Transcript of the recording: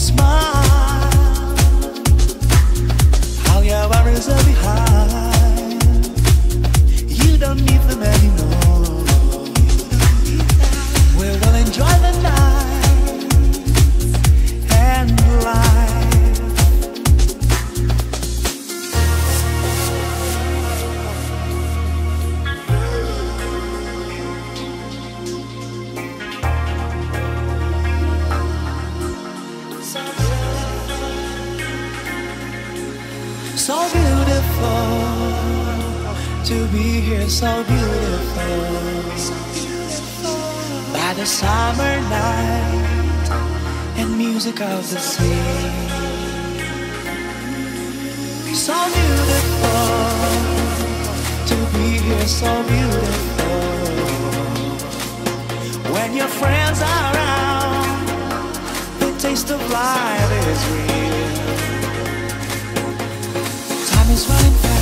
smile. to be here so beautiful. By the summer night and music of the sea. So beautiful to be here so beautiful. When your friends are around the taste of life is real. Time is running fast.